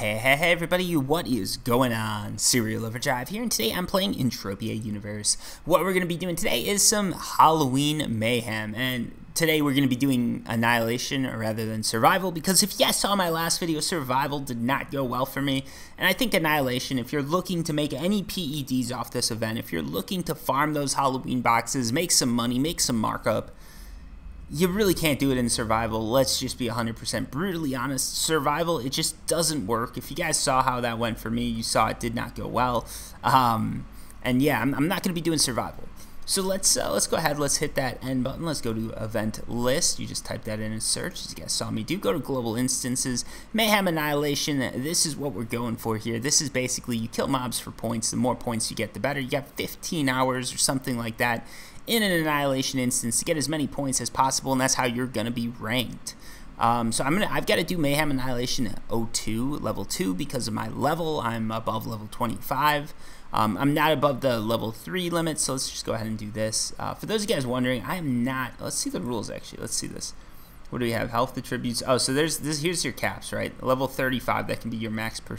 Hey, hey, hey, everybody, what is going on? Cereal Overdrive here, and today I'm playing Entropia Universe. What we're going to be doing today is some Halloween Mayhem, and today we're going to be doing Annihilation rather than Survival, because if you guys saw my last video, Survival did not go well for me, and I think Annihilation, if you're looking to make any PEDs off this event, if you're looking to farm those Halloween boxes, make some money, make some markup, you really can't do it in survival. Let's just be 100% brutally honest. Survival, it just doesn't work. If you guys saw how that went for me, you saw it did not go well. Um, and yeah, I'm, I'm not going to be doing survival. So let's uh, let's go ahead. Let's hit that end button. Let's go to event list. You just type that in and search. As you guys saw me do. Go to global instances. Mayhem annihilation. This is what we're going for here. This is basically you kill mobs for points. The more points you get, the better. You got 15 hours or something like that in an annihilation instance to get as many points as possible, and that's how you're gonna be ranked. Um, so I'm gonna I've got to do Mayhem Annihilation at 02 level two because of my level. I'm above level 25. Um, I'm not above the level 3 limit, so let's just go ahead and do this. Uh, for those of you guys wondering, I am not, let's see the rules actually, let's see this. What do we have? Health attributes. Oh, so there's this. Here's your caps, right? Level 35. That can be your max per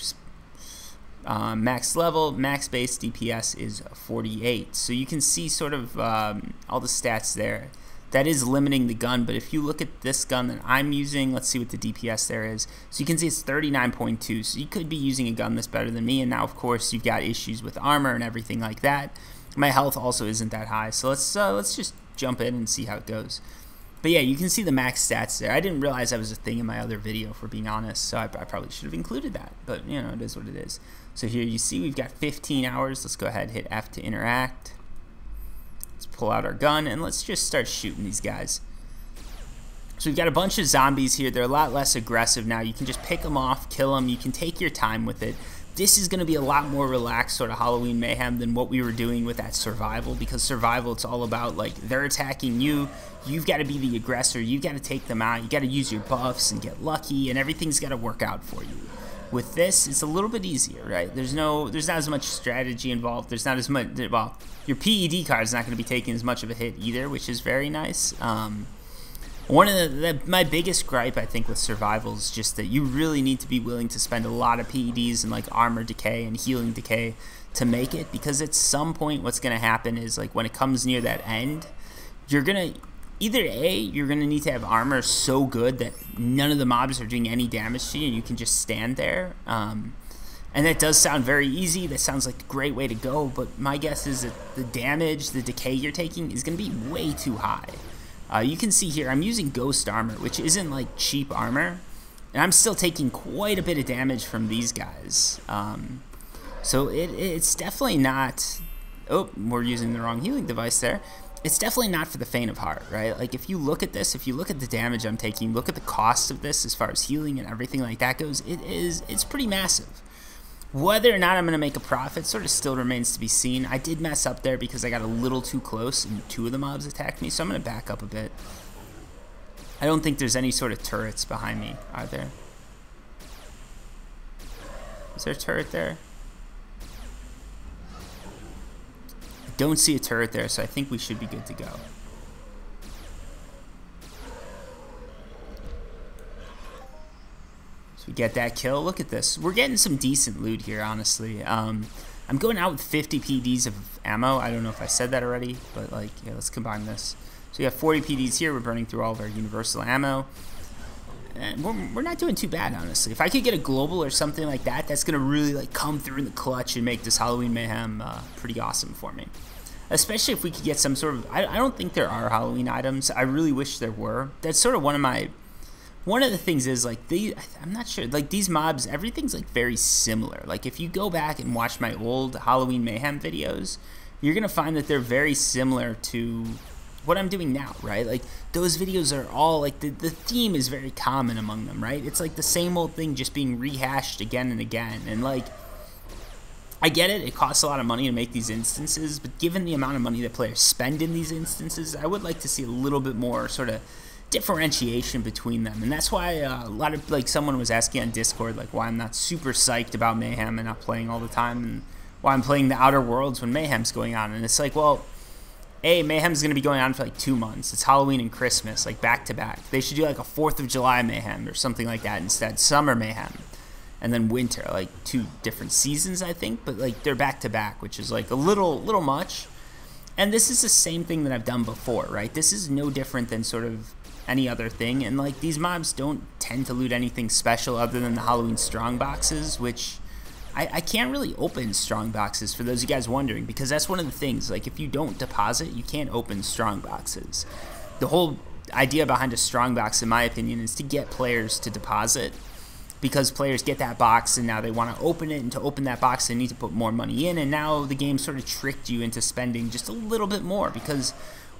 uh, max level. Max base DPS is 48. So you can see sort of um, all the stats there that is limiting the gun, but if you look at this gun that I'm using, let's see what the DPS there is. So you can see it's 39.2, so you could be using a gun that's better than me, and now of course you've got issues with armor and everything like that. My health also isn't that high, so let's uh, let's just jump in and see how it goes. But yeah, you can see the max stats there. I didn't realize that was a thing in my other video, for being honest, so I, I probably should have included that, but you know, it is what it is. So here you see we've got 15 hours. Let's go ahead and hit F to interact Let's pull out our gun, and let's just start shooting these guys. So we've got a bunch of zombies here. They're a lot less aggressive now. You can just pick them off, kill them. You can take your time with it. This is going to be a lot more relaxed sort of Halloween mayhem than what we were doing with that survival because survival it's all about like they're attacking you. You've got to be the aggressor. You've got to take them out. You got to use your buffs and get lucky and everything's got to work out for you. With this, it's a little bit easier, right? There's no, there's not as much strategy involved. There's not as much, well, your PED card is not going to be taking as much of a hit either, which is very nice. Um, one of the, the, my biggest gripe I think with survival is just that you really need to be willing to spend a lot of PEDs and like armor decay and healing decay to make it because at some point what's going to happen is like when it comes near that end, you're to either A, you're going to need to have armor so good that none of the mobs are doing any damage to you and you can just stand there. Um, and that does sound very easy. That sounds like a great way to go, but my guess is that the damage, the decay you're taking is going to be way too high. Uh, you can see here, I'm using ghost armor, which isn't like cheap armor, and I'm still taking quite a bit of damage from these guys. Um, so it, it's definitely not, oh, we're using the wrong healing device there it's definitely not for the faint of heart, right? Like if you look at this, if you look at the damage I'm taking, look at the cost of this as far as healing and everything like that goes, it is it's pretty massive. Whether or not I'm going to make a profit sort of still remains to be seen. I did mess up there because I got a little too close and two of the mobs attacked me, so I'm going to back up a bit. I don't think there's any sort of turrets behind me, are there? Is there a turret there? I don't see a turret there, so I think we should be good to go. Get that kill. Look at this. We're getting some decent loot here, honestly. Um, I'm going out with 50 PEDs of ammo. I don't know if I said that already, but like, yeah, let's combine this. So we have 40 PEDs here. We're burning through all of our universal ammo. And we're, we're not doing too bad, honestly. If I could get a global or something like that, that's going to really like come through in the clutch and make this Halloween Mayhem uh, pretty awesome for me especially if we could get some sort of I, I don't think there are Halloween items. I really wish there were. That's sort of one of my one of the things is like they I'm not sure like these mobs everything's like very similar. Like if you go back and watch my old Halloween Mayhem videos, you're going to find that they're very similar to what I'm doing now, right? Like those videos are all like the, the theme is very common among them, right? It's like the same old thing just being rehashed again and again. And like I get it, it costs a lot of money to make these instances, but given the amount of money that players spend in these instances, I would like to see a little bit more sort of differentiation between them. And that's why uh, a lot of, like, someone was asking on Discord, like, why I'm not super psyched about Mayhem and not playing all the time, and why I'm playing the Outer Worlds when Mayhem's going on. And it's like, well, A, Mayhem's going to be going on for like two months. It's Halloween and Christmas, like back to back. They should do like a 4th of July Mayhem or something like that instead. Summer Mayhem and then winter, like two different seasons, I think. But like they're back to back, which is like a little little much. And this is the same thing that I've done before, right? This is no different than sort of any other thing. And like these mobs don't tend to loot anything special other than the Halloween strong boxes, which I, I can't really open strong boxes for those of you guys wondering because that's one of the things. Like if you don't deposit, you can't open strong boxes. The whole idea behind a strong box, in my opinion, is to get players to deposit because players get that box and now they want to open it and to open that box they need to put more money in and now the game sort of tricked you into spending just a little bit more because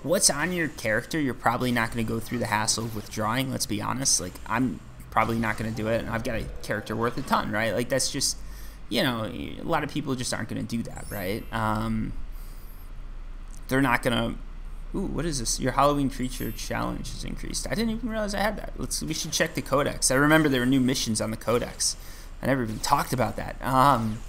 what's on your character you're probably not going to go through the hassle of withdrawing let's be honest like i'm probably not going to do it and i've got a character worth a ton right like that's just you know a lot of people just aren't going to do that right um, they're not going to Ooh, what is this? Your Halloween creature challenge has increased. I didn't even realize I had that. Let's. We should check the codex. I remember there were new missions on the codex. I never even talked about that. Um,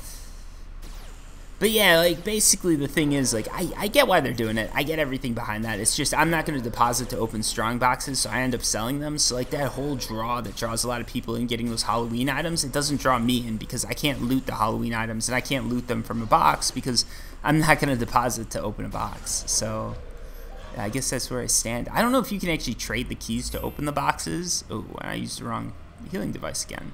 but yeah, like basically the thing is like I, I get why they're doing it. I get everything behind that. It's just I'm not going to deposit to open strong boxes, so I end up selling them. So like that whole draw that draws a lot of people in getting those Halloween items, it doesn't draw me in because I can't loot the Halloween items and I can't loot them from a box because I'm not going to deposit to open a box. So I guess that's where I stand. I don't know if you can actually trade the keys to open the boxes. Oh, I used the wrong healing device again.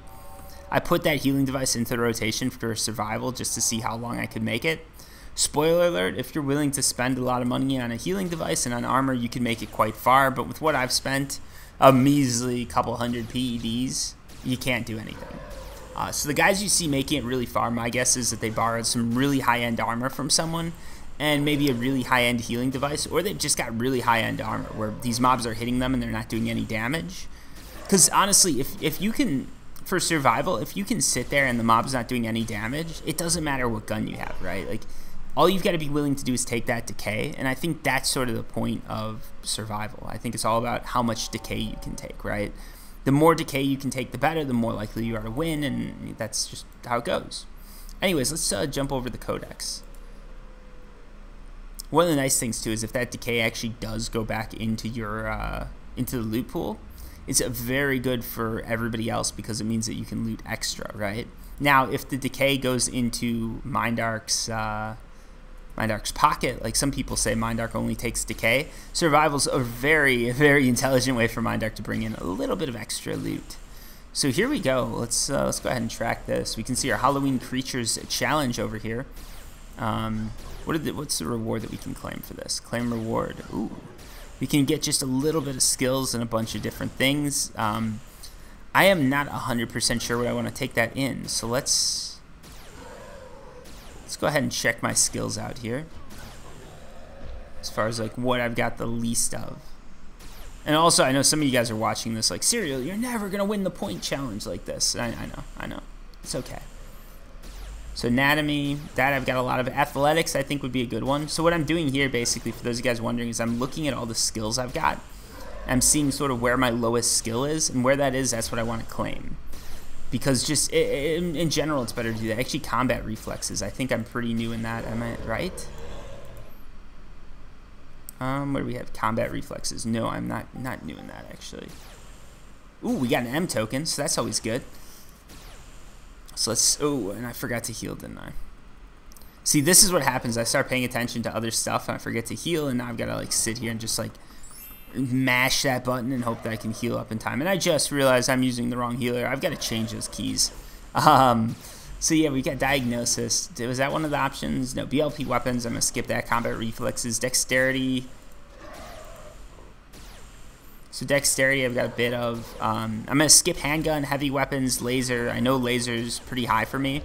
I put that healing device into the rotation for survival just to see how long I could make it. Spoiler alert, if you're willing to spend a lot of money on a healing device and on armor, you can make it quite far, but with what I've spent, a measly couple hundred PEDs, you can't do anything. Uh, so the guys you see making it really far, my guess is that they borrowed some really high-end armor from someone and maybe a really high-end healing device, or they've just got really high-end armor where these mobs are hitting them and they're not doing any damage. Because honestly, if, if you can, for survival, if you can sit there and the mob's not doing any damage, it doesn't matter what gun you have, right? Like, all you've got to be willing to do is take that decay, and I think that's sort of the point of survival. I think it's all about how much decay you can take, right? The more decay you can take, the better, the more likely you are to win, and that's just how it goes. Anyways, let's uh, jump over the codex. One of the nice things too is if that decay actually does go back into your uh, into the loot pool, it's very good for everybody else because it means that you can loot extra, right? Now, if the decay goes into Mindark's uh, Mindark's pocket, like some people say, Mindark only takes decay. Survival's a very, very intelligent way for Mindark to bring in a little bit of extra loot. So here we go. Let's uh, let's go ahead and track this. We can see our Halloween creatures challenge over here. Um, what the, what's the reward that we can claim for this? Claim reward. Ooh. We can get just a little bit of skills and a bunch of different things. Um, I am not 100% sure what I want to take that in. So let's let's go ahead and check my skills out here. As far as like what I've got the least of. And also, I know some of you guys are watching this like, Cereal, you're never going to win the point challenge like this. I, I know, I know. It's okay. So anatomy, that I've got a lot of athletics I think would be a good one. So what I'm doing here basically for those of you guys wondering is I'm looking at all the skills I've got. I'm seeing sort of where my lowest skill is and where that is that's what I want to claim. Because just in, in general it's better to do that. Actually combat reflexes, I think I'm pretty new in that, am I right? Um, what do we have? Combat reflexes. No, I'm not not new in that actually. Ooh, we got an M token, so that's always good. Let's, oh, and I forgot to heal, didn't I? See, this is what happens. I start paying attention to other stuff and I forget to heal and now I've got to like sit here and just like mash that button and hope that I can heal up in time. And I just realized I'm using the wrong healer. I've got to change those keys. Um, so yeah, we got diagnosis. Was that one of the options? No, BLP weapons. I'm to skip that. Combat reflexes. Dexterity. So dexterity, I've got a bit of. Um, I'm gonna skip handgun, heavy weapons, laser. I know laser's pretty high for me,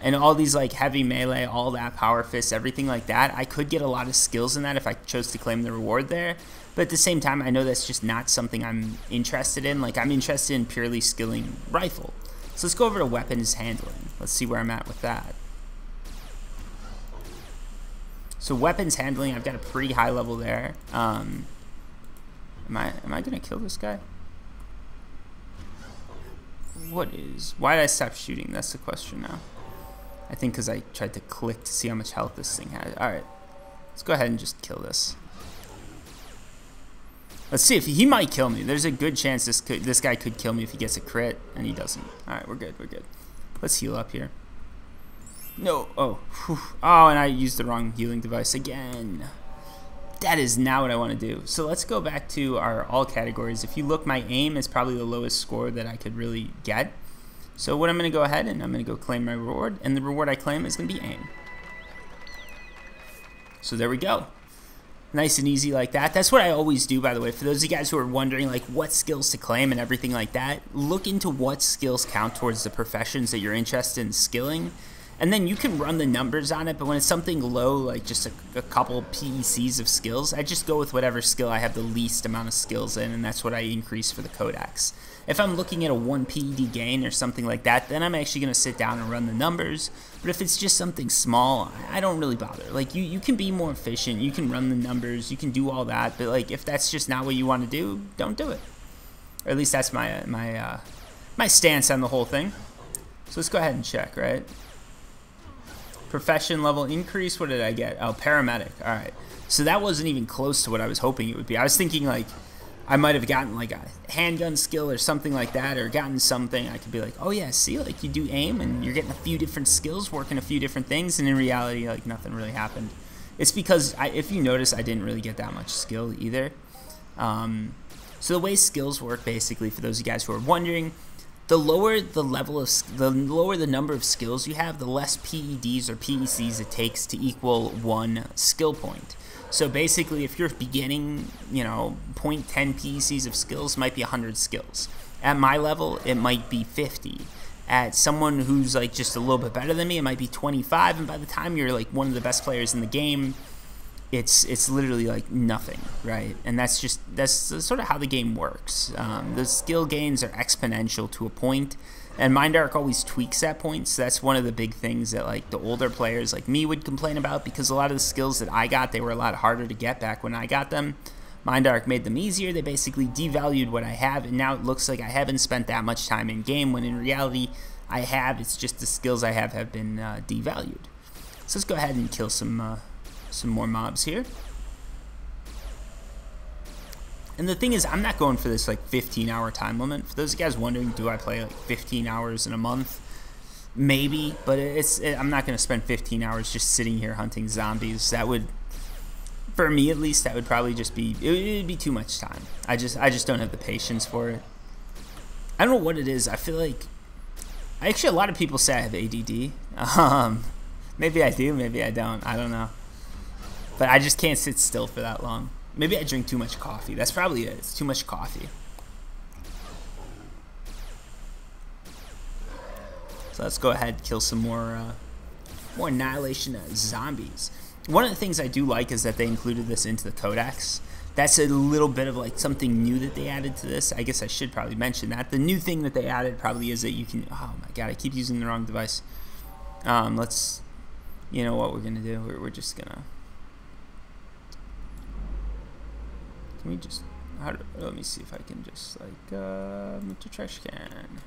and all these like heavy melee, all that power fists, everything like that. I could get a lot of skills in that if I chose to claim the reward there. But at the same time, I know that's just not something I'm interested in. Like I'm interested in purely skilling rifle. So let's go over to weapons handling. Let's see where I'm at with that. So weapons handling, I've got a pretty high level there. Um, Am I am I gonna kill this guy? What is? Why did I stop shooting? That's the question now. I think because I tried to click to see how much health this thing had. All right, let's go ahead and just kill this. Let's see if he, might kill me. There's a good chance this could, this guy could kill me if he gets a crit, and he doesn't. All right, we're good. We're good. Let's heal up here. No. Oh. Whew. Oh, and I used the wrong healing device again. That is not what I want to do. So let's go back to our all categories. If you look, my aim is probably the lowest score that I could really get. So what I'm going to go ahead and I'm going to go claim my reward. And the reward I claim is going to be aim. So there we go nice and easy like that. That's what I always do, by the way. For those of you guys who are wondering, like, what skills to claim and everything like that, look into what skills count towards the professions that you're interested in skilling. And then you can run the numbers on it, but when it's something low, like just a, a couple PECs of skills, I just go with whatever skill I have the least amount of skills in, and that's what I increase for the codex. If I'm looking at a 1 PED gain or something like that, then I'm actually going to sit down and run the numbers. But if it's just something small, I don't really bother. Like, you, you can be more efficient, you can run the numbers, you can do all that, but, like, if that's just not what you want to do, don't do it. Or at least that's my, my, uh, my stance on the whole thing. So let's go ahead and check, right? Profession level increase, what did I get? Oh, paramedic, all right. So that wasn't even close to what I was hoping it would be. I was thinking, like, I might have gotten like a handgun skill or something like that, or gotten something. I could be like, oh yeah, see, like you do aim and you're getting a few different skills, working a few different things, and in reality, like nothing really happened. It's because I, if you notice, I didn't really get that much skill either. Um, so the way skills work, basically, for those of you guys who are wondering, the lower the level of the lower the number of skills you have, the less PEDs or PECs it takes to equal one skill point. So basically, if you're beginning, you know, 0.10 PECs of skills might be 100 skills. At my level, it might be 50. At someone who's like just a little bit better than me, it might be 25. And by the time you're like one of the best players in the game, it's it's literally like nothing, right? And that's just that's sort of how the game works. Um, the skill gains are exponential to a point and Mindark always tweaks at points. So that's one of the big things that like the older players like me would complain about because a lot of the skills that I got, they were a lot harder to get back when I got them. Mindark made them easier. They basically devalued what I have, and now it looks like I haven't spent that much time in game when in reality I have. It's just the skills I have have been uh, devalued. So let's go ahead and kill some uh, some more mobs here. And the thing is, I'm not going for this like 15 hour time limit. For those guys wondering, do I play like 15 hours in a month? Maybe, but it's it, I'm not going to spend 15 hours just sitting here hunting zombies. That would, for me at least, that would probably just be it would be too much time. I just I just don't have the patience for it. I don't know what it is. I feel like I actually a lot of people say I have ADD. Um, maybe I do, maybe I don't. I don't know. But I just can't sit still for that long. Maybe I drink too much coffee. That's probably it. It's too much coffee. So let's go ahead and kill some more uh, more Annihilation uh, zombies. One of the things I do like is that they included this into the Codex. That's a little bit of like something new that they added to this. I guess I should probably mention that. The new thing that they added probably is that you can... Oh my god, I keep using the wrong device. Um, let's... You know what we're to do? We're, we're just going Can we just, do, let me see if I can just like, uh, move to trash can.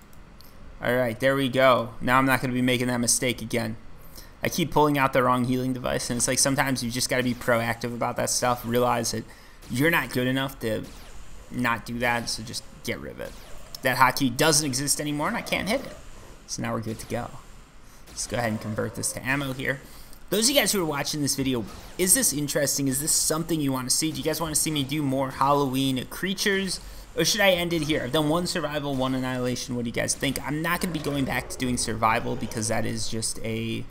All right, there we go. Now I'm not to be making that mistake again. I keep pulling out the wrong healing device, and it's like sometimes you just got to be proactive about that stuff. Realize that you're not good enough to not do that, so just get rid of it. That hotkey doesn't exist anymore, and I can't hit it. So now we're good to go. Let's go ahead and convert this to ammo here. Those of you guys who are watching this video, is this interesting? Is this something you want to see? Do you guys want to see me do more Halloween creatures? Or should I end it here? I've done one survival, one annihilation. What do you guys think? I'm not going to be going back to doing survival because that is just a...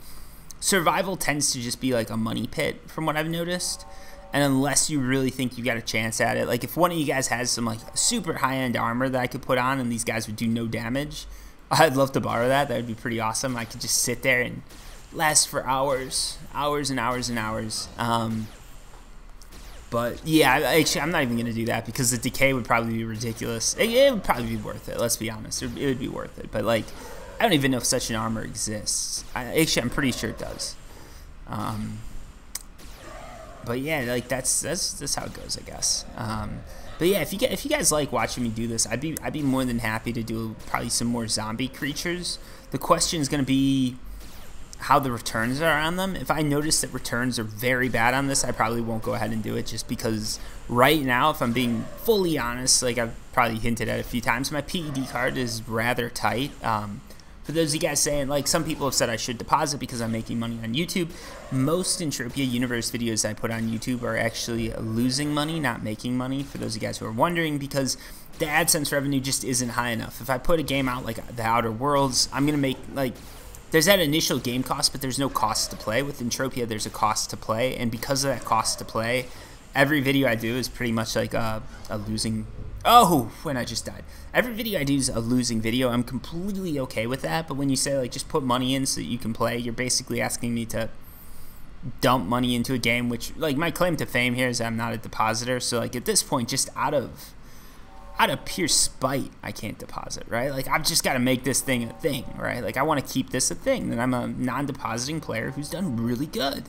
Survival tends to just be like a money pit from what I've noticed. And unless you really think you got a chance at it, like if one of you guys has some like super high-end armor that I could put on and these guys would do no damage, I'd love to borrow that. That would be pretty awesome. I could just sit there and last for hours, hours and hours and hours. Um, but yeah, actually, I'm not even gonna do that because the decay would probably be ridiculous. It, it, would probably be worth it. Let's be honest, it, it, would be worth it. But like, I don't even know if such an armor exists. I, actually, I'm pretty sure it does. Um, but yeah, like that's that's that's how it goes, I guess. Um, but yeah, if you get, if you guys like watching me do this, I'd be I'd be more than happy to do probably some more zombie creatures. The question is gonna be how the returns are on them. If I notice that returns are very bad on this, I probably won't go ahead and do it just because right now, if I'm being fully honest, like I've probably hinted at a few times, my PED card is rather tight. Um, for those of you guys saying, like some people have said I should deposit because I'm making money on YouTube, most Entropia Universe videos I put on YouTube are actually losing money, not making money, for those of you guys who are wondering, because the AdSense revenue just isn't high enough. If I put a game out like The Outer Worlds, I'm going to make, like, there's that initial game cost, but there's no cost to play. With Entropia, there's a cost to play, and because of that cost to play, every video I do is pretty much like a, a losing. Oh, when I just died. Every video I do is a losing video. I'm completely okay with that. But when you say like just put money in so that you can play, you're basically asking me to dump money into a game. Which like my claim to fame here is I'm not a depositor. So like at this point, just out of out of pure spite, I can't deposit, right? Like I've just got to make this thing a thing, right? Like I want to keep this a thing. That I'm a non-depositing player who's done really good,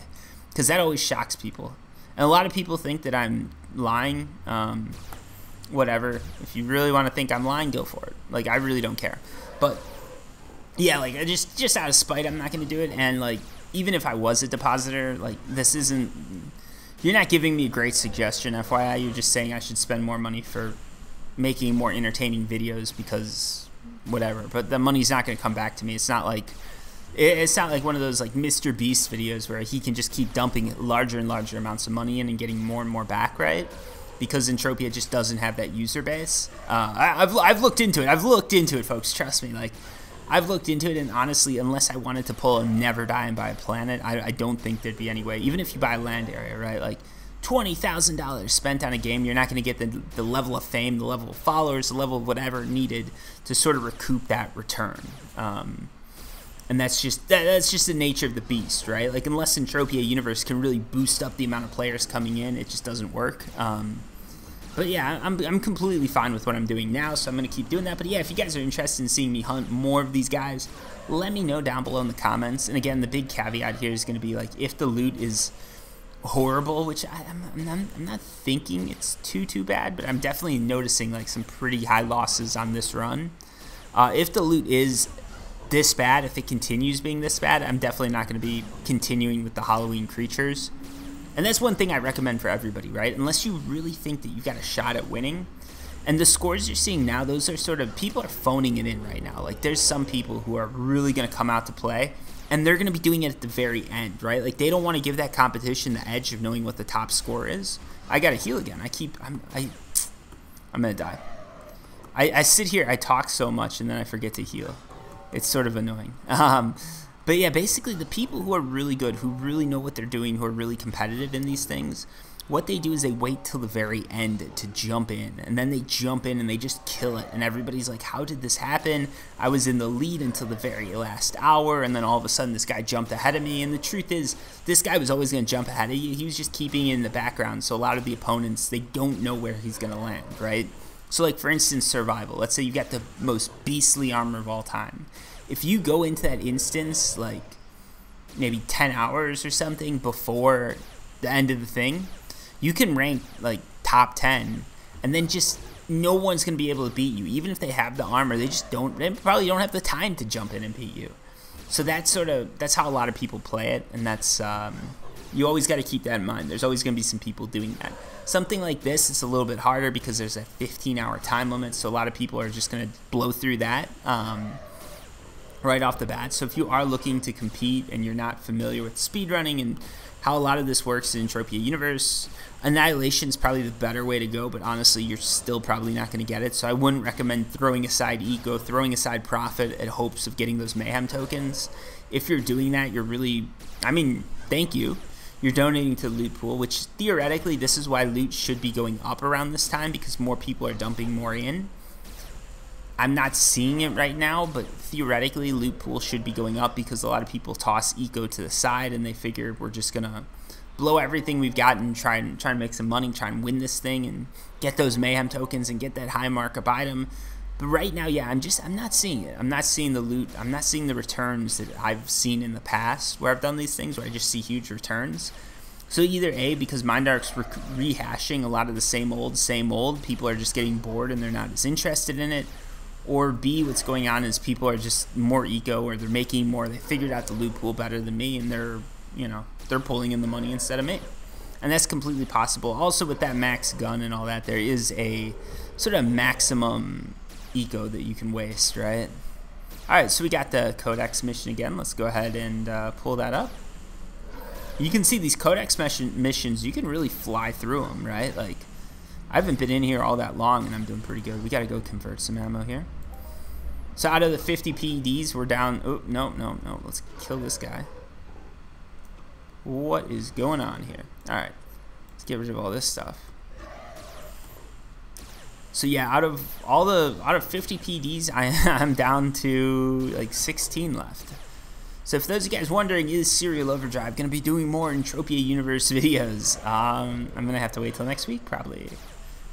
because that always shocks people. And a lot of people think that I'm lying. Um, whatever. If you really want to think I'm lying, go for it. Like I really don't care. But yeah, like I just just out of spite, I'm not going to do it. And like even if I was a depositor, like this isn't. You're not giving me a great suggestion, FYI. You're just saying I should spend more money for making more entertaining videos because whatever. But the money's not going to come back to me. It's not like it's not like one of those like Mr. Beast videos where he can just keep dumping larger and larger amounts of money in and getting more and more back, right? Because Entropia just doesn't have that user base. Uh, I, have I've looked into it. I've looked into it, folks. Trust me. Like, I've looked into it, and honestly, unless I wanted to pull a Neverdie and buy a planet, I, I don't think there'd be any way. Even if you buy a land area, right? Like, twenty thousand dollars spent on a game, you're not going to get the the level of fame, the level of followers, the level of whatever needed to sort of recoup that return. Um, and that's just that, that's just the nature of the beast, right? Like unless Entropia Universe can really boost up the amount of players coming in, it just doesn't work. Um, but yeah, I'm, I'm completely fine with what I'm doing now, so I'm going to keep doing that. But yeah, if you guys are interested in seeing me hunt more of these guys, let me know down below in the comments. And again, the big caveat here is going to be like if the loot is horrible, which I, am I'm, I'm not thinking it's too too bad, but I'm definitely noticing like some pretty high losses on this run. Uh, if the loot is this bad, if it continues being this bad, I'm definitely not going to be continuing with the Halloween creatures. And that's one thing I recommend for everybody, right? Unless you really think that you got a shot at winning. And the scores you're seeing now, those are sort of people are phoning it in right now. Like there's some people who are really going to come out to play and they're going to be doing it at the very end, right? Like they don't want to give that competition the edge of knowing what the top score is. I got to heal again. I keep I'm I I'm going to die. I, I sit here, I talk so much and then I forget to heal. It's sort of annoying. Um, but yeah, basically the people who are really good, who really know what they're doing, who are really competitive in these things, what they do is they wait till the very end to jump in and then they jump in and they just kill it and everybody's like how did this happen? I was in the lead until the very last hour and then all of a sudden this guy jumped ahead of me and the truth is this guy was always going to jump ahead of you. He was just keeping it in the background so a lot of the opponents they don't know where he's going to land right? So like for instance survival. Let's say you got the most beastly armor of all time. If you go into that instance like maybe 10 hours or something before the end of the thing, you can rank like top 10 and then just no one's going to be able to beat you. Even if they have the armor, they just don't, they probably don't have the time to jump in and beat you. So that's sort of, that's how a lot of people play it. And that's, um, you always got to keep that in mind. There's always going to be some people doing that. Something like this, it's a little bit harder because there's a 15 hour time limit. So a lot of people are just going to blow through that. Um, right off the bat. So if you are looking to compete and you're not familiar with speedrunning and how a lot of this works in Entropia Universe, Annihilation is probably the better way to go, but honestly, you're still probably not going to get it. So I wouldn't recommend throwing aside Eco, throwing aside Profit at hopes of getting those Mayhem tokens. If you're doing that, you're really, I mean, thank you. You're donating to the loot pool, which theoretically, this is why loot should be going up around this time because more people are dumping more in. I'm not seeing it right now, but theoretically, loot pool should be going up because a lot of people toss eco to the side and they figure we're just gonna blow everything we've got and try and try and make some money, try and win this thing and get those mayhem tokens and get that high markup item. But right now, yeah, I'm just I'm not seeing it. I'm not seeing the loot. I'm not seeing the returns that I've seen in the past where I've done these things where I just see huge returns. So either A, because Mindark's re rehashing a lot of the same old, same old, people are just getting bored and they're not as interested in it, or B, what's going on is people are just more eco or they're making more. They figured out the loot pool better than me and they're, you know, they're pulling in the money instead of me. And that's completely possible. Also, with that max gun and all that, there is a sort of maximum eco that you can waste, right? Alright, so we got the Codex mission again. Let's go ahead and uh, pull that up. You can see these Codex mission missions, you can really fly through them, right? Like, I haven't been in here all that long, and I'm doing pretty good. We got to go convert some ammo here. So out of the 50 PEDs, we're down... Oh, no, no, no. Let's kill this guy. What is going on here? Alright. Let's get rid of all this stuff. So yeah, out of all the out of 50 PEDs, I, I'm down to like 16 left. So for those of you guys wondering, is Cereal Overdrive going to be doing more Entropia Universe videos? Um, I'm going to have to wait till next week, probably.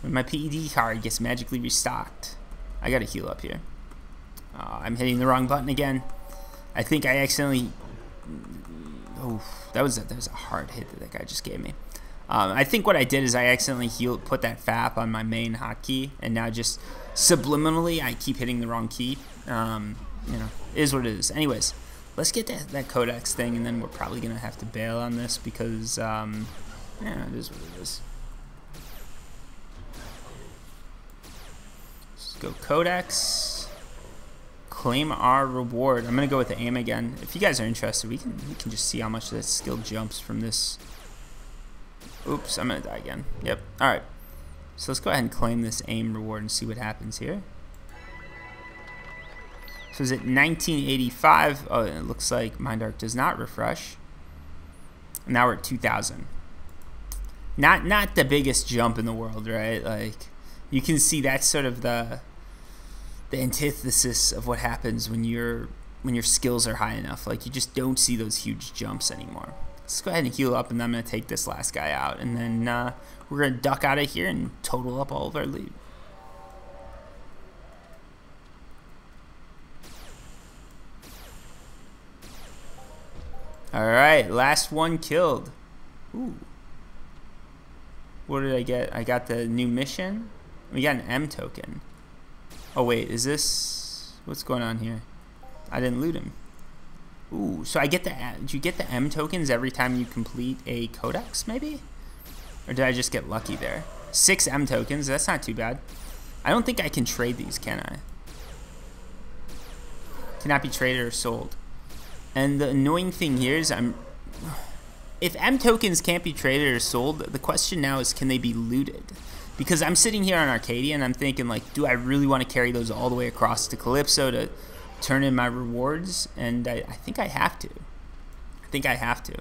When my PED card gets magically restocked. I got to heal up here. Uh, I'm hitting the wrong button again. I think I accidentally... Oh, that was a, that was a hard hit that that guy just gave me. Um, I think what I did is I accidentally healed, put that FAP on my main hotkey, and now just subliminally I keep hitting the wrong key. Um, you know, is what it is. Anyways, let's get that, that codex thing, and then we're probably going to have to bail on this because, um, yeah, it is what it is. Go codex, claim our reward. I'm to go with the aim again. If you guys are interested, we can, we can just see how much that skill jumps from this. Oops, I'm to die again. Yep. All right. So let's go ahead and claim this aim reward and see what happens here. So is it 1985? Oh, it looks like Mind does not refresh. Now we're at 2000. Not not the biggest jump in the world, right? Like you can see that's sort of the the antithesis of what happens when your when your skills are high enough. Like you just don't see those huge jumps anymore. Let's go ahead and heal up, and I'm gonna take this last guy out, and then uh, we're gonna duck out of here and total up all of our loot. Alright, last one killed. Ooh. What did I get? I got the new mission. We got an M token. Oh wait, is this... What's going on here? I didn't loot him. Ooh, so I get the... Do you get the M tokens every time you complete a codex, maybe? Or did I just get lucky there? Six M tokens, that's not too bad. I don't think I can trade these, can I? Cannot be traded or sold. And the annoying thing here is I'm if M tokens can't be traded or sold, the question now is can they be looted? Because I'm sitting here on Arcadia and I'm thinking like, do I really want to carry those all the way across to Calypso to turn in my rewards? And I, I think I have to. I think I have to.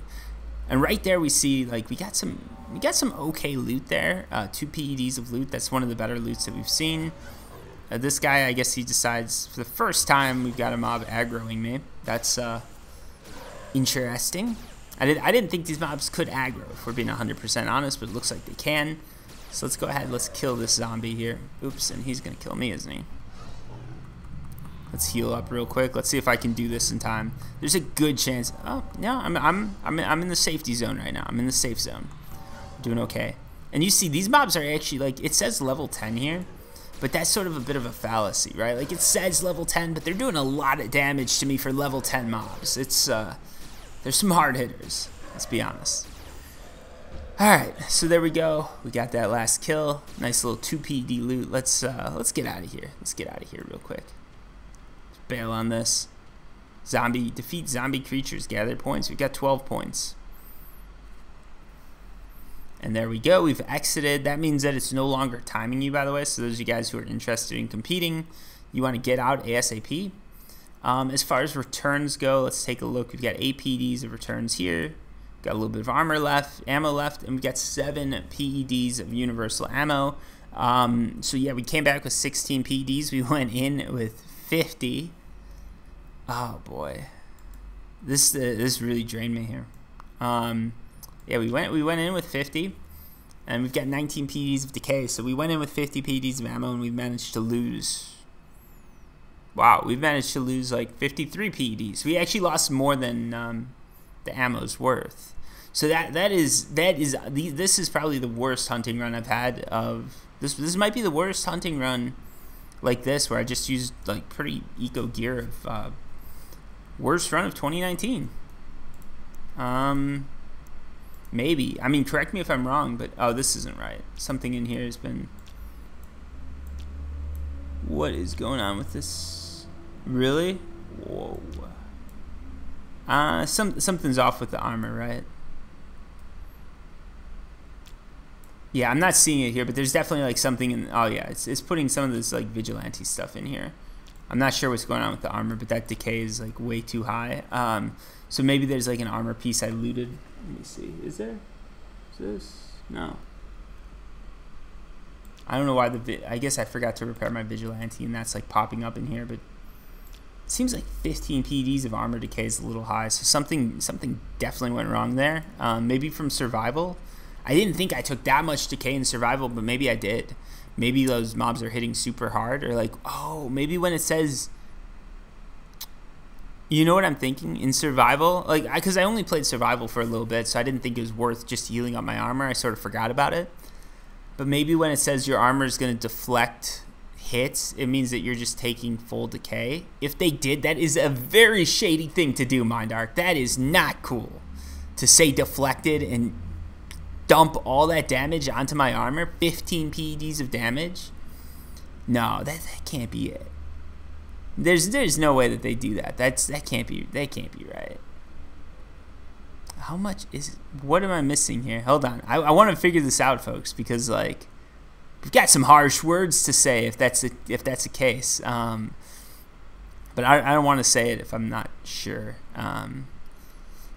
And right there we see like we got some we got some okay loot there. Uh, two PEDs of loot. That's one of the better loots that we've seen. Uh, this guy, I guess he decides for the first time we've got a mob aggroing me. That's uh, interesting. I, did, I didn't think these mobs could aggro, if we're being 100% honest, but it looks like they can. So let's go ahead, let's kill this zombie here. Oops, and he's to kill me, isn't he? Let's heal up real quick. Let's see if I can do this in time. There's a good chance. Oh, no, I'm, I'm, I'm, I'm in the safety zone right now. I'm in the safe zone. doing okay. And you see, these mobs are actually, like, it says level 10 here, but that's sort of a bit of a fallacy, right? Like, it says level 10, but they're doing a lot of damage to me for level 10 mobs. It's, uh, there's some hard hitters, let's be honest. Alright, so there we go. We got that last kill. Nice little 2 PED loot. Let's uh, let's get out of here. Let's get out of here real quick. Let's bail on this. Zombie defeat zombie creatures, gather points. We've got 12 points. And there we go. We've exited. That means that it's no longer timing you, by the way. So those of you guys who are interested in competing, you want to get out ASAP. Um, as far as returns go, let's take a look. We've got APDs of returns here. Got a little bit of armor left, ammo left, and we've got seven PEDs of universal ammo. Um, so yeah, we came back with 16 PEDs. We went in with 50. Oh boy, this uh, this really drained me here. Um, yeah, we went we went in with 50, and we've got 19 PEDs of decay. So we went in with 50 PEDs of ammo, and we managed to lose Wow, we've managed to lose like 53 PEDs. We actually lost more than um, the ammo's worth. So that that is that is this is probably the worst hunting run I've had of this. This might be the worst hunting run like this where I just used like pretty eco gear of uh, worst run of 2019. Um, maybe. I mean, correct me if I'm wrong, but oh, this isn't right. Something in here has been. What is going on with this? Really? Whoa. Uh, some something's off with the armor, right? Yeah, I'm not seeing it here, but there's definitely like something in. Oh yeah, it's it's putting some of this like vigilante stuff in here. I'm not sure what's going on with the armor, but that decay is like way too high. Um, so maybe there's like an armor piece I looted. Let me see. Is there? Is this? No. I don't know why the. I guess I forgot to repair my vigilante, and that's like popping up in here, but seems like 15 PEDs of armor decay is a little high. So something something definitely went wrong there. Um, maybe from survival. I didn't think I took that much decay in survival, but maybe I did maybe those mobs are hitting super hard or like oh maybe when it says you know what i'm thinking in survival like because I, I, only played survival for a little bit so i didn't think it was worth just healing up my armor i sort of forgot about it but maybe when it says your armor is going to deflect hits it means that you're just taking full decay if they did that is a very shady thing to do Mindark that is not cool to say deflected and dump all that damage onto my armor, 15 PEDs of damage. No, that, that can't be it. There's there's no way that they do that. That's that can't be that can't be right. How much is what am I missing here? Hold on. I, I want to figure this out, folks, because like we've got some harsh words to say if that's a, if that's the case. Um, but I, I don't want to say it if I'm not sure. Um,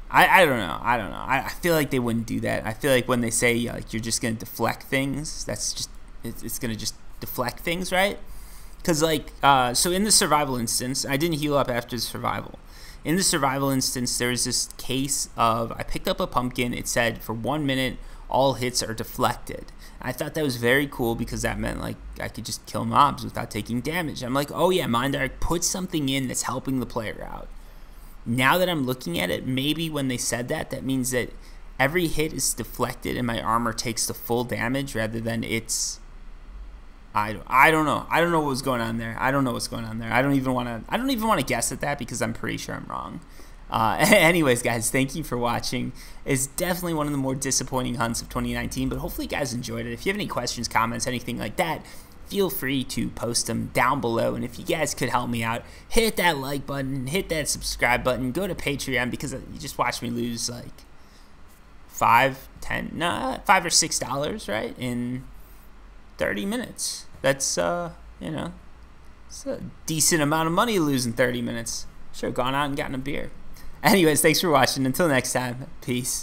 I, I don't know. I don't know. I, I feel like they wouldn't do that. I feel like when they say like you're just gonna deflect things, that's just it's, it's gonna just deflect things, right? Because like uh, so in the survival instance, I didn't heal up after the survival. In the survival instance, there was this case of I picked up a pumpkin. It said for one minute all hits are deflected. I thought that was very cool because that meant like I could just kill mobs without taking damage. I'm like, oh yeah, Mindark, put something in that's helping the player out now that I'm looking at it, maybe when they said that, that means that every hit is deflected and my armor takes the full damage rather than it's. I don't, I don't know. I don't know what was going on there. I don't know what's going on there. I don't even want to. I don't even want to guess at that because I'm pretty sure I'm wrong. Uh, anyways, guys, thank you for watching. It's definitely one of the more disappointing hunts of 2019, but hopefully you guys enjoyed it. If you have any questions, comments, anything like that, feel free to post them down below. And if you guys could help me out, hit that like button, hit that subscribe button, go to Patreon because you just watched me lose like five, ten, nah, five or six dollars, right, in 30 minutes. That's, uh, you know, it's a decent amount of money in 30 minutes. Should have gone out and gotten a beer. Anyways, thanks for watching. Until next time, peace.